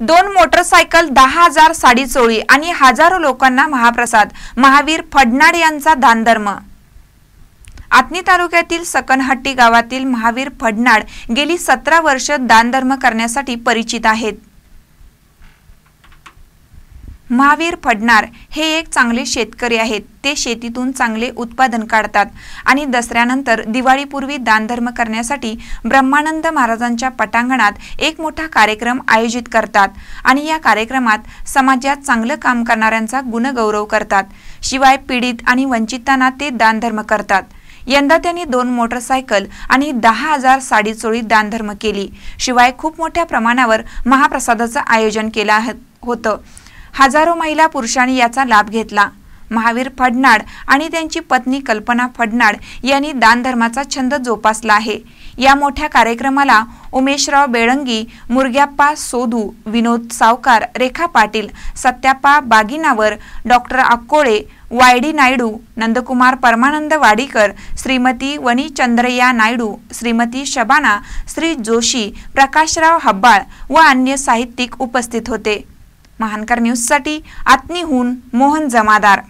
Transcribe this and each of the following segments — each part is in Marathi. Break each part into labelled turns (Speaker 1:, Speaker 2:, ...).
Speaker 1: दोन मोटरसायकल दहा हजार साडी चोळी आणि हजारो लोकांना महाप्रसाद महावीर फडनाड यांचा दानधर्म. आतनी तालुक्यातील सकनहट्टी गावातील महावीर फडनाड गेली सतरा वर्ष दानधर्म करण्यासाठी परिचित आहेत. महावीर फडणार हे एक चांगले शेतकरी आहेत. ते शेतीतून चांगले उत्पादन काढतात आणि दसऱ्यानंतर दिवाळीपूर्वी दानधर्म करण्यासाठी ब्रह्मानंद महाराजांच्या पटांगणात एक मोठा कार्यक्रम आयोजित करतात आणि या कार्यक्रमात समाजात चांगलं काम करणाऱ्यांचा गुणगौरव करतात. शिवाय पीडित आणि वंचितांना ते दानधर्म करतात. यंदा त्यांनी दोन मोटरसायकल आणि दहा हजार साडीचोळी दानधर्म केली. शिवाय खूप मोठ्या प्रमाणावर महाप्रसादाचं आयोजन केलं होतं. हजारो महिला पुरुषांनी याचा लाभ घेतला. महावीर फडनाड आणि त्यांची पत्नी कल्पना फडनाड यांनी दानधर्माचा छंद जोपासला आहे. या मोठ्या कार्यक्रमाला Umeshrao बेळंगी Murgyappa Sodhu Vinod Savkar Rekha Patil Satyappa Baginavar doctor Akkole Y D Naidu Nandkumar Parmanand Wadikar Shrimati Vani Chandraya Naidu Shrimati Shabana Shri Joshi Prakashrao Habbal व अन्य साहित्यिक उपस्थित होते. महानकर न्यूजसाठी आत्मीहून मोहन जमादार.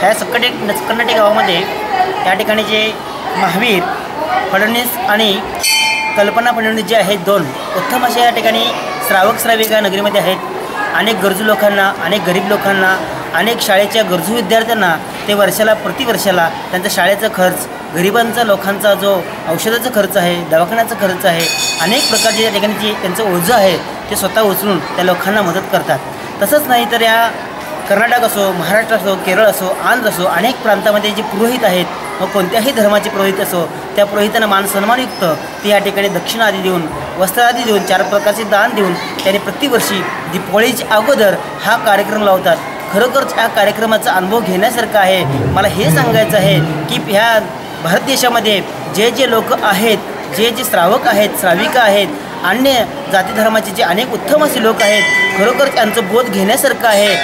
Speaker 2: ह्या सक्कटे कर्नाटक गावामध्ये त्या ठिकाणी जे महावीर फडणवीस आणि कल्पना फडणवीस जे आहेत दोन उत्तम अशा या ठिकाणी श्रावक श्राविका नगरीमध्ये आहेत. अनेक गरजू लोकांना अनेक गरीब लोकांना अनेक शाळेच्या गरजू विद्यार्थ्यांना ते वर्षाला प्रतिवर्षाला त्यांचा शाळेचा खर्च गरिबांचा लोकांचा जो औषधाचा खर्च आहे दवाखान्याचा खर्च आहे अनेक प्रकारचे या ठिकाणी जे त्यांचं ओझं आहे ते स्वतः उचलून त्या लोकांना मदत करतात. तसंच नाही तर या कर्नाटक असो महाराष्ट्र असो केरळ असो आंध्र असो अनेक प्रांतामध्ये जे पुरोहित आहेत व कोणत्याही धर्माचे पुरोहित असो त्या पुरोहितांना मान सन्मानयुक्त ते या ठिकाणी दक्षिणा आदी देऊन वस्त्र आदी देऊन चार प्रकारचे दान देऊन त्याने प्रतिवर्षी दीपावळीच्या अगोदर हा कार्यक्रम लावतात. खरोखरच ह्या कार्यक्रमाचा अनुभव घेण्यासारखा आहे. मला हे सांगायचं आहे की ह्या भारत देशामध्ये जे जे लोक आहेत जे जे श्रावक आहेत श्राविका आहेत अन्य जाती धर्माचे जे अनेक उत्तम असे लोक आहेत खरोखर त्यांचं बोध घेण्यासारखं आहे.